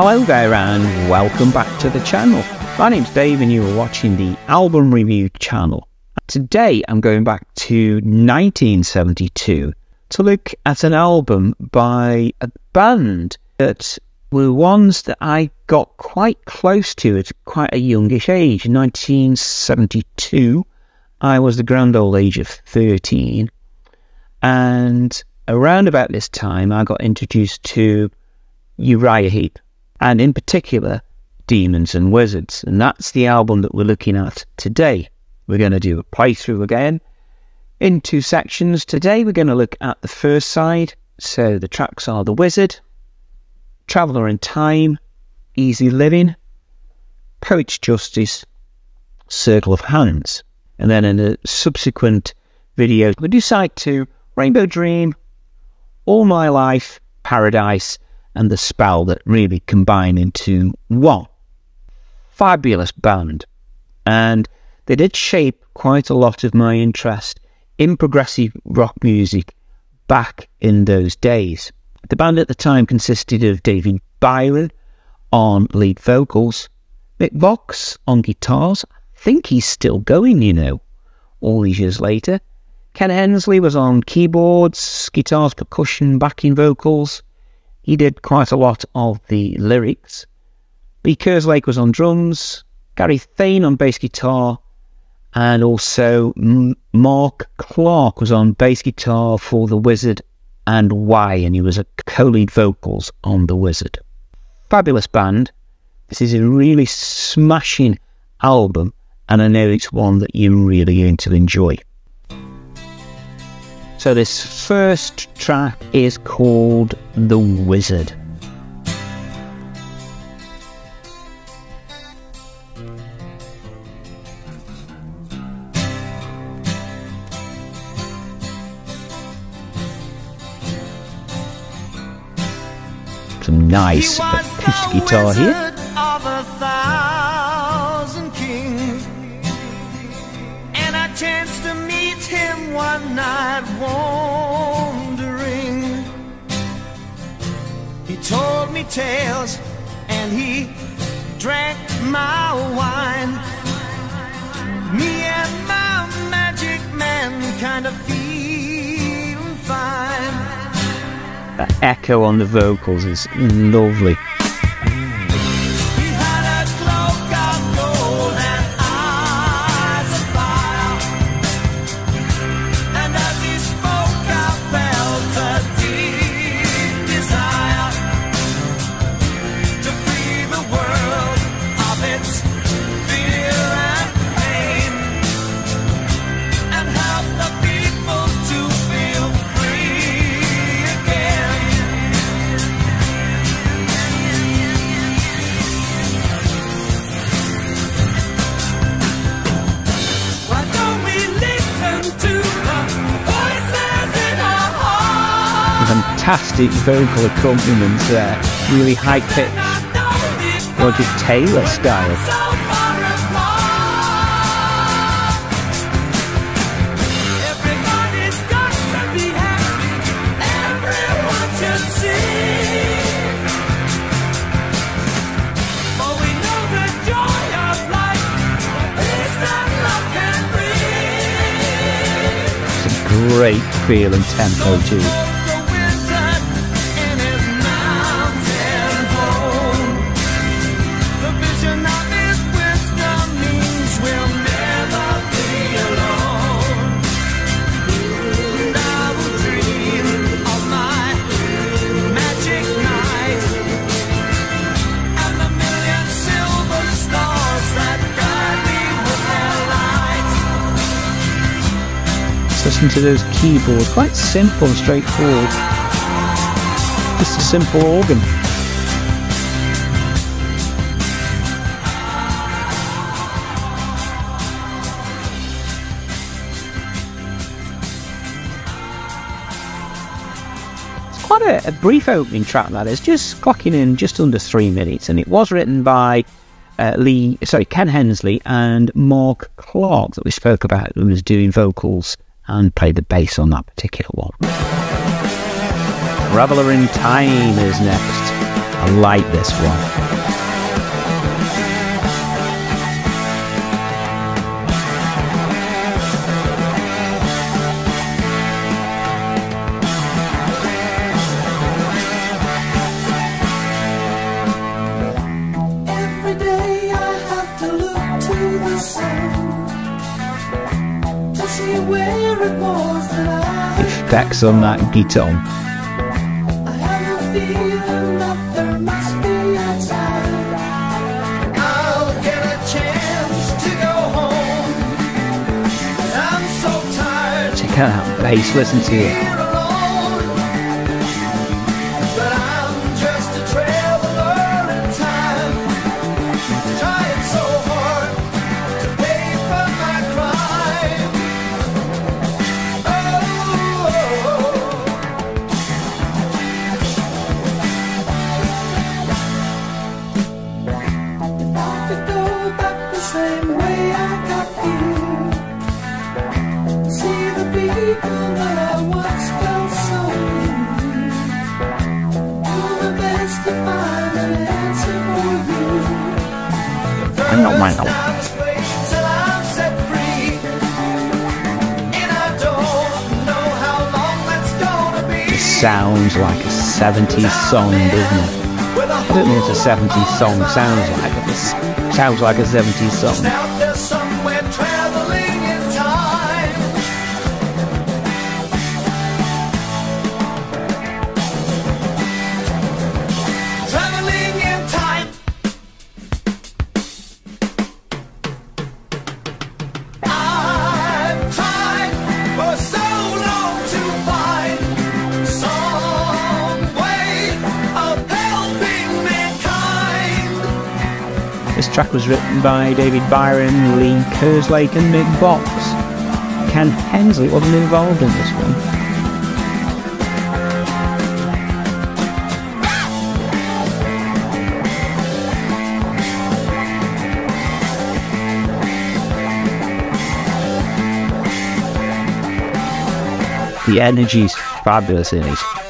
Hello there and welcome back to the channel. My name's Dave and you are watching the album review channel. Today I'm going back to 1972 to look at an album by a band that were ones that I got quite close to at quite a youngish age. In 1972, I was the grand old age of 13. And around about this time, I got introduced to Uriah Heep, and in particular, Demons and Wizards. And that's the album that we're looking at today. We're going to do a playthrough again in two sections. Today, we're going to look at the first side. So the tracks are The Wizard, Traveller in Time, Easy Living, Poet's Justice, Circle of Hands. And then in a subsequent video, we decide to Rainbow Demon, All My Life, Paradise, and The Spell that really combine into one. Fabulous band. And they did shape quite a lot of my interest in progressive rock music back in those days. The band at the time consisted of David Byron on lead vocals, Mick Box on guitars. I think he's still going, you know, all these years later. Ken Hensley was on keyboards, guitars, percussion, backing vocals. He did quite a lot of the lyrics. Lee Kerslake was on drums, Gary Thain on bass guitar, and also Mark Clarke was on bass guitar for The Wizard and Why, and he was a co-lead vocals on The Wizard. Fabulous band. This is a really smashing album, and I know it's one that you're really going to enjoy. So this first track is called The Wizard. Some nice acoustic guitar here. Tales and he drank my wine. Me and my magic man kind of feeling fine. The echo on the vocals is lovely. Fantastic vocal accompaniments there, really high pitched, Roger Taylor style. great feel and tempo too. Listen to those keyboards. Quite simple and straightforward. Just a simple organ. It's quite a, a brief opening track that is, just clocking in just under three minutes, and it was written by uh, Lee, sorry, Ken Hensley and Mark Clarke that we spoke about, who was doing vocals and play the bass on that particular one. Traveller in Time is next. I like this one. Home. I'm so tired Check out that bass, listen to it. Sounds like a 70s song, doesn't it? I don't know what a 70s song sounds like, it sounds like a 70s song. Track was written by David Byron, Lee Kerslake, and Mick Box. Ken Hensley wasn't involved in this one. The energy's fabulous in it.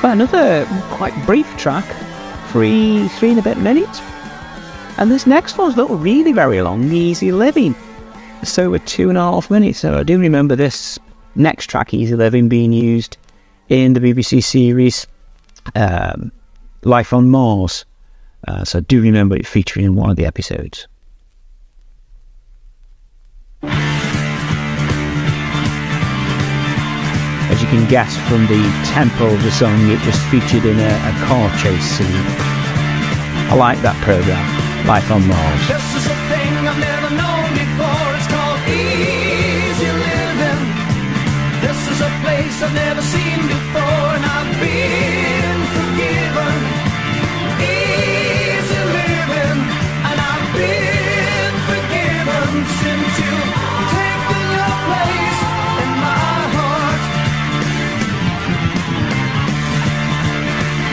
Quite another quite brief track, three three and a bit minutes. And this next one's not really very long, Easy Living. So with two and a half minutes. So I do remember this next track, Easy Living, being used in the BBC series um, Life on Mars. Uh, so I do remember it featuring in one of the episodes. As you can guess from the tempo of the song, it was featured in a, a car chase scene. I like that program, Life on Mars. This is a thing I've never known before. It's called easy living. This is a place I've never seen before, and I've been forgiven. Easy living, and I've been forgiven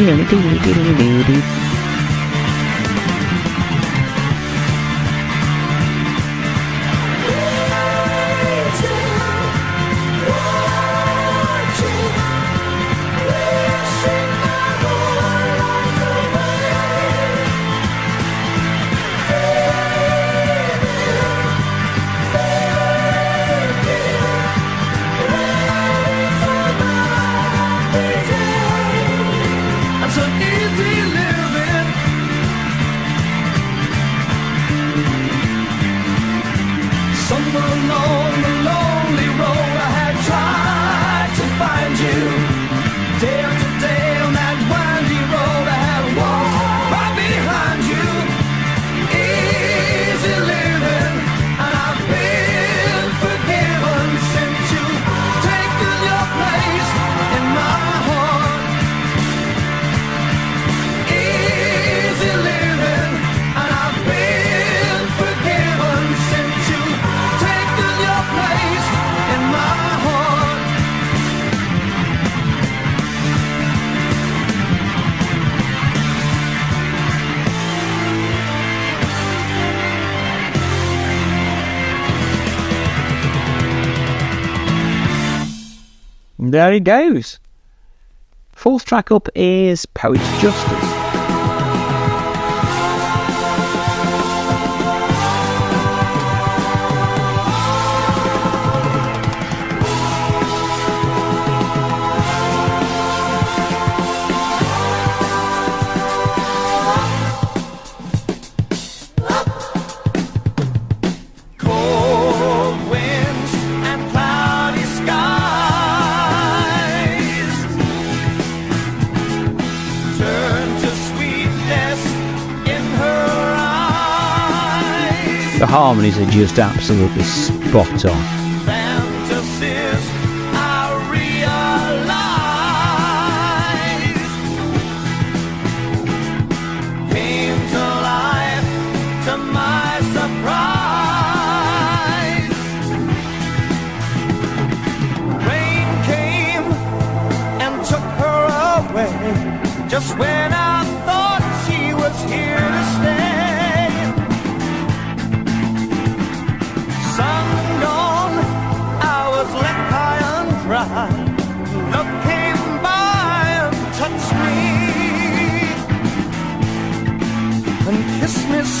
I'm so every There he goes. Fourth track up is Poet's Justice. The harmonies are just absolutely spot on.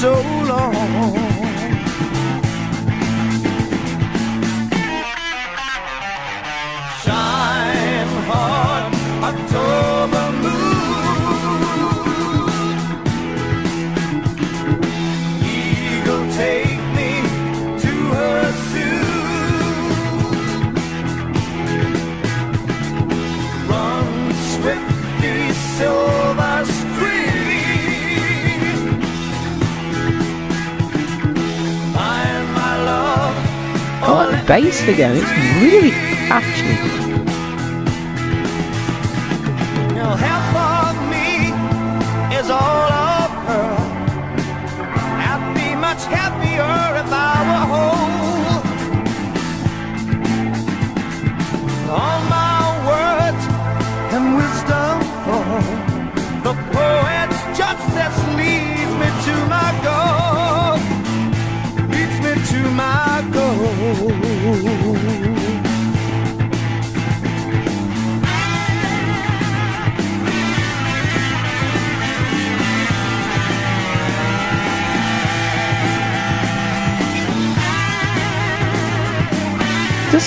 So long. Bass again. It's really catchy.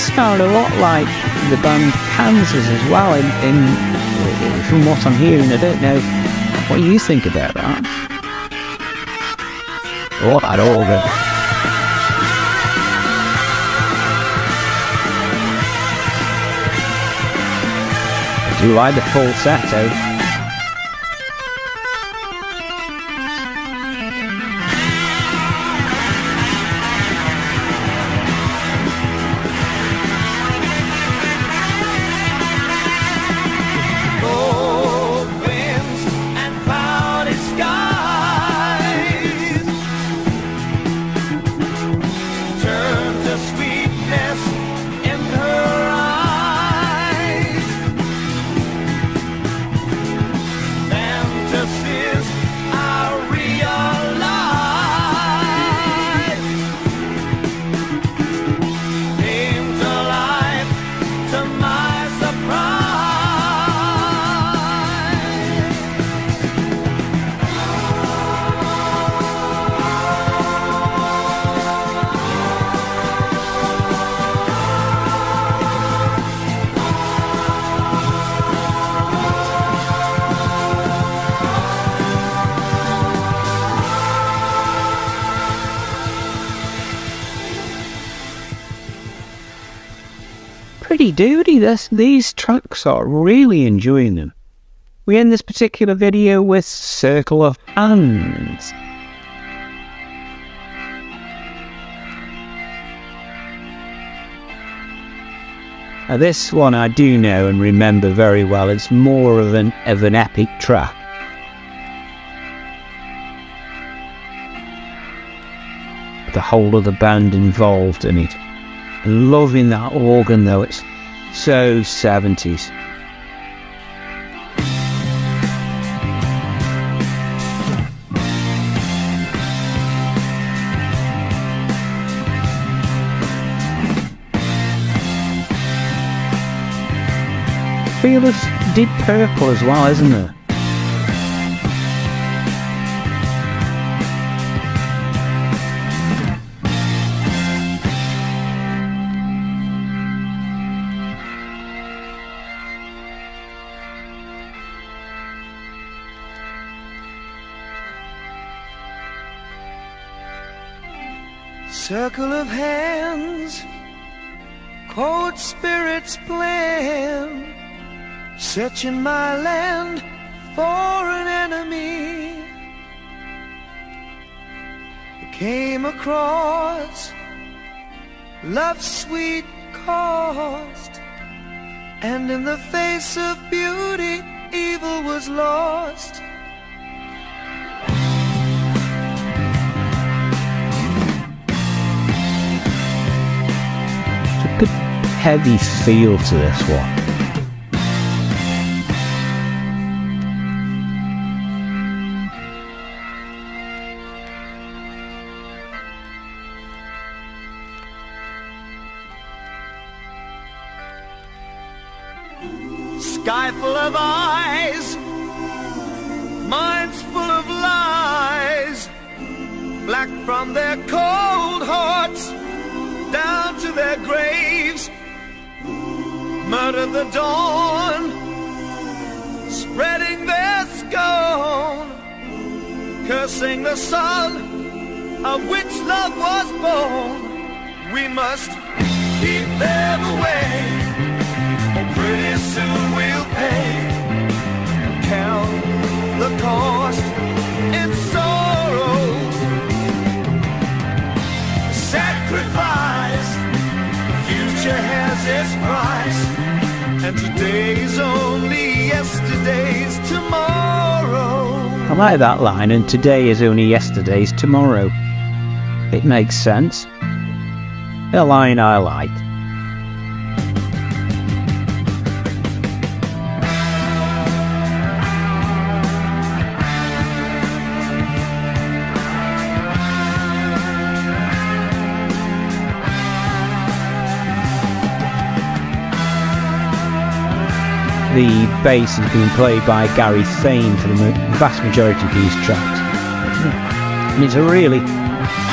Sound a lot like the band Kansas as well. In, in from what I'm hearing, I don't know what you think about that. Oh, organ. I do like the falsetto. Pretty duty. This these tracks are really enjoying them. We end this particular video with Circle of Hands. Now this one I do know and remember very well. It's more of an of an epic track. The whole of the band involved in it. Loving that organ though, it's so 70s. Fearless did purple as well, isn't there? Circle of hands, cold spirits plan, searching my land for an enemy. Came across love's sweet cost, and in the face of beauty, evil was lost. Heavy feel to this one. Sky full of eyes, minds full of lies, black from their cold hearts down to their graves. Murder the dawn, spreading their scorn, cursing the sun of which love was born. We must keep them away. or Pretty soon we'll pay. Count the cost in sorrow. Sacrifice. The Future has its price. I like that line, and today is only yesterday's tomorrow. It makes sense. A line I like. The bass has been played by Gary Thain for the vast majority of these tracks. And it's a really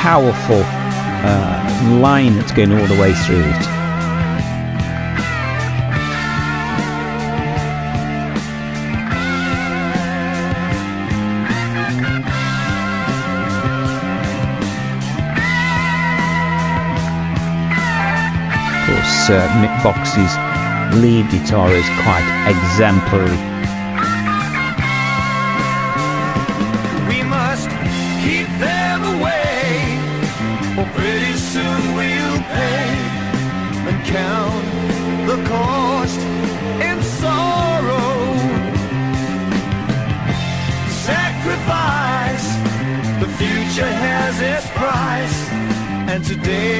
powerful uh, line that's going all the way through it. Uh, Mick Box's lead guitar is quite exemplary. We must keep them away, or pretty soon we'll pay and count the cost in sorrow. Sacrifice, the future has its price, and today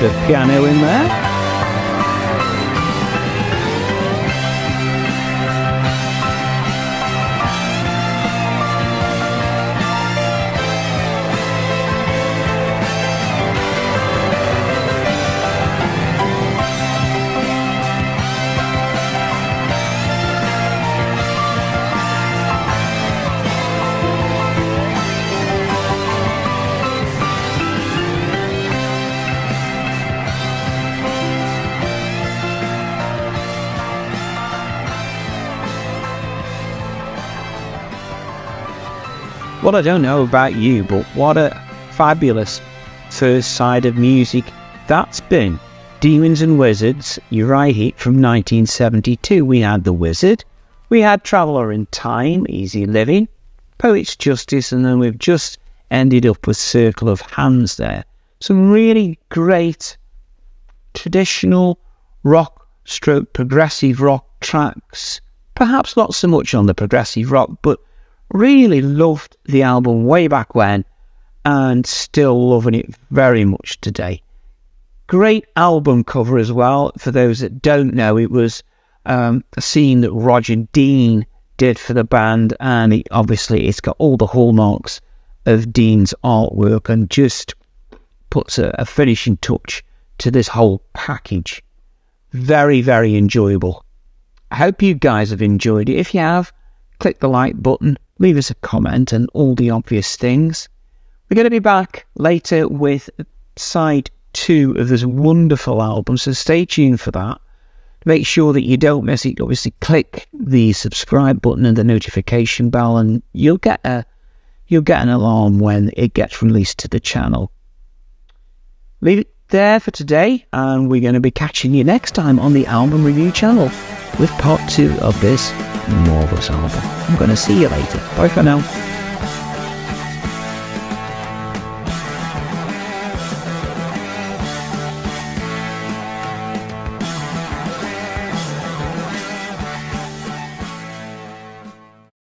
bit of piano in there. Well, I don't know about you, but what a fabulous first side of music that's been. Demons and Wizards, Uriah Heep from 1972. We had The Wizard, we had Traveller in Time, Easy Living, Poet's Justice, and then we've just ended up with Circle of Hands there. Some really great traditional rock stroke progressive rock tracks. Perhaps not so much on the progressive rock, but really loved the album way back when and still loving it very much today. Great album cover as well. For those that don't know, it was um, a scene that Roger Dean did for the band, and it, obviously it's got all the hallmarks of Dean's artwork and just puts a, a finishing touch to this whole package. Very, very enjoyable. I hope you guys have enjoyed it. If you have, click the like button, leave us a comment, and all the obvious things. We're going to be back later with side two of this wonderful album, so stay tuned for that. Make sure that you don't miss it. Obviously, click the subscribe button and the notification bell, and you'll get a you'll get an alarm when it gets released to the channel. Leave it there for today, and we're going to be catching you next time on the album review channel with part two of this marvelous album. I'm going to see you later. Bye for now.